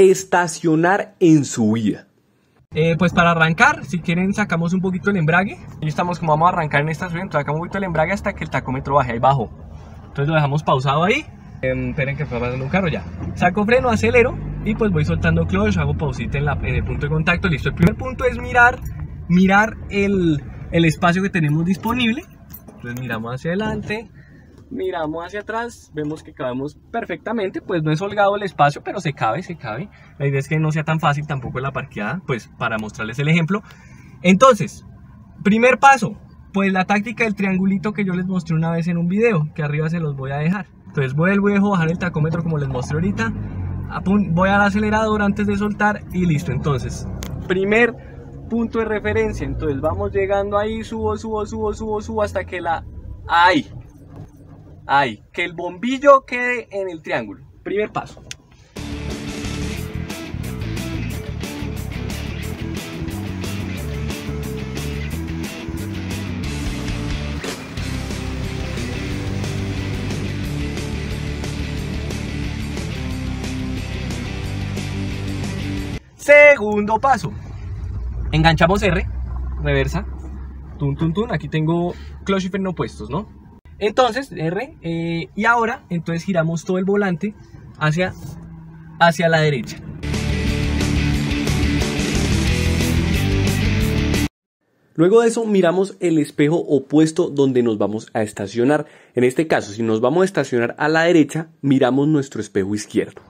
estacionar en subida. Eh, pues para arrancar, si quieren sacamos un poquito el embrague. Y estamos como vamos a arrancar en esta subida, entonces sacamos un poquito el embrague hasta que el tacómetro baje ahí bajo. Entonces lo dejamos pausado ahí. Em, esperen que fue pasando un carro ya. Saco freno, acelero y pues voy soltando clutch, hago pausita en, la, en el punto de contacto. Listo. El primer punto es mirar, mirar el, el espacio que tenemos disponible. Entonces miramos hacia adelante, miramos hacia atrás, vemos que cabemos perfectamente, pues no es holgado el espacio, pero se cabe, se cabe. La idea es que no sea tan fácil tampoco la parqueada, pues para mostrarles el ejemplo. Entonces, primer paso, pues la táctica del triangulito que yo les mostré una vez en un video, que arriba se los voy a dejar. Entonces vuelvo y dejo bajar el tacómetro como les mostré ahorita. Voy al acelerador antes de soltar y listo. Entonces, primer punto de referencia. Entonces vamos llegando ahí, subo, subo, subo, subo, subo hasta que la... ¡Ay! ¡Ay! Que el bombillo quede en el triángulo. Primer paso. Segundo paso. Enganchamos R, reversa. Tun, tun, tun. Aquí tengo clutch y freno puestos, ¿no? Entonces, R. Eh, y ahora, entonces giramos todo el volante hacia, hacia la derecha. Luego de eso miramos el espejo opuesto donde nos vamos a estacionar. En este caso, si nos vamos a estacionar a la derecha, miramos nuestro espejo izquierdo.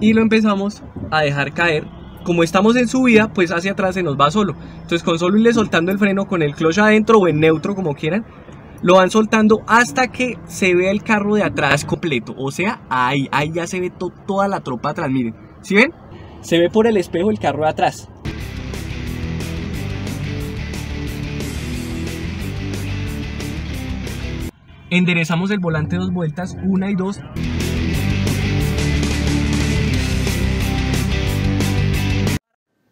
Y lo empezamos a dejar caer como estamos en subida, pues hacia atrás se nos va solo. Entonces con solo irle soltando el freno con el clutch adentro o en neutro como quieran, lo van soltando hasta que se vea el carro de atrás completo. O sea, ahí, ahí ya se ve toda la tropa atrás, miren. ¿Sí ven? Se ve por el espejo el carro de atrás. Enderezamos el volante dos vueltas, una y dos.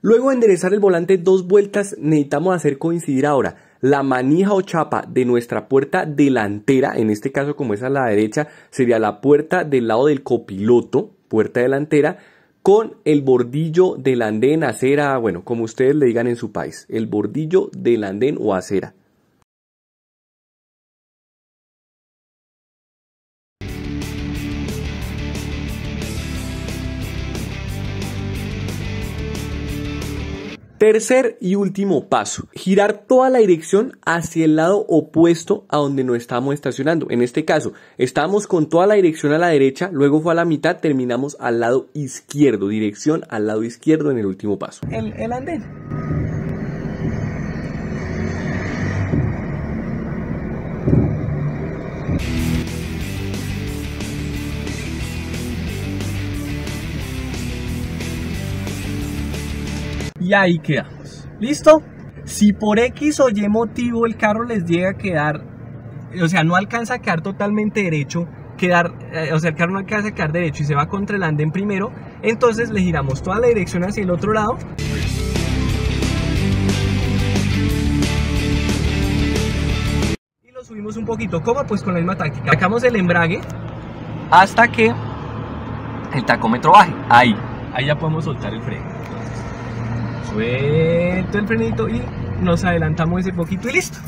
Luego de enderezar el volante dos vueltas, necesitamos hacer coincidir ahora la manija o chapa de nuestra puerta delantera, en este caso como es a la derecha, sería la puerta del lado del copiloto, puerta delantera, con el bordillo del andén, acera, bueno, como ustedes le digan en su país, el bordillo del andén o acera. Tercer y último paso, girar toda la dirección hacia el lado opuesto a donde nos estamos estacionando. En este caso, estamos con toda la dirección a la derecha, luego fue a la mitad, terminamos al lado izquierdo, dirección al lado izquierdo en el último paso. El, el andén. Y ahí quedamos. ¿Listo? Si por X o Y motivo el carro les llega a quedar, o sea, no alcanza a quedar totalmente derecho, quedar, eh, o sea, el carro no alcanza a quedar derecho y se va contra el andén primero, entonces le giramos toda la dirección hacia el otro lado. Y lo subimos un poquito. ¿Cómo? Pues con la misma táctica. Sacamos el embrague hasta que el tacómetro baje. Ahí. Ahí ya podemos soltar el freno. Suelto el frenito y nos adelantamos ese poquito y listo.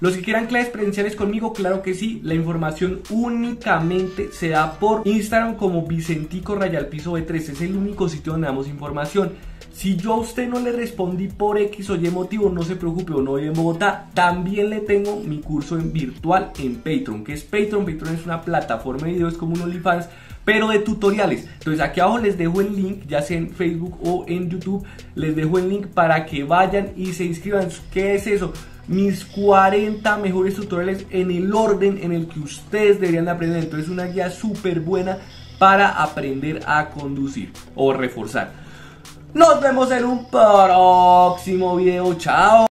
Los que quieran clases presenciales conmigo, claro que sí. La información únicamente se da por Instagram como Vicentico Rayal Piso B3. Es el único sitio donde damos información. Si yo a usted no le respondí por X o Y motivo, no se preocupe o no vive en Bogotá, también le tengo mi curso en virtual en Patreon. que es Patreon? Patreon es una plataforma de videos como un OnlyFans, pero de tutoriales. Entonces aquí abajo les dejo el link, ya sea en Facebook o en YouTube, les dejo el link para que vayan y se inscriban. ¿Qué es eso? mis 40 mejores tutoriales en el orden en el que ustedes deberían de aprender. Entonces una guía súper buena para aprender a conducir o reforzar. Nos vemos en un próximo video. Chao.